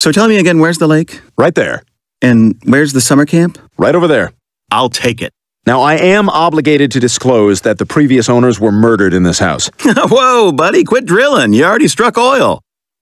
So tell me again, where's the lake? Right there. And where's the summer camp? Right over there. I'll take it. Now, I am obligated to disclose that the previous owners were murdered in this house. Whoa, buddy, quit drilling. You already struck oil.